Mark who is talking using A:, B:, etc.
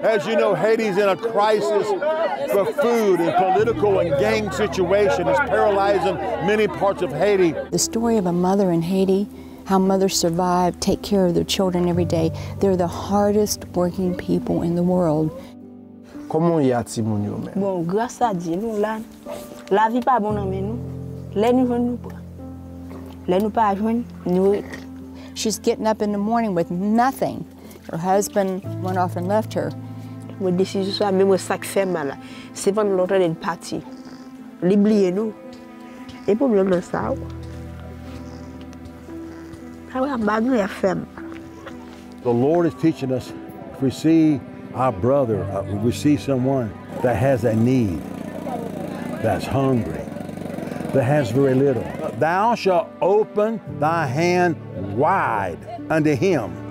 A: As you know, Haiti's in a crisis for food and political and gang situation is paralyzing many parts of Haiti.
B: The story of a mother in Haiti, how mothers survive, take care of their children every day. They're the hardest working people in the world.
C: Comment y a-t-il moun yo men?
D: Bon, grâce à Dieu, nous là, la vie pas bonne mais nous. Là nous joindre nous pas. Là nous pas joindre nous.
B: She's getting up in the morning with nothing. Her husband went off and left her.
D: Mal.
A: The Lord is teaching us if we see our brother, uh, if we see someone that has a need, that's hungry, that has very little, thou shalt open thy hand wide unto him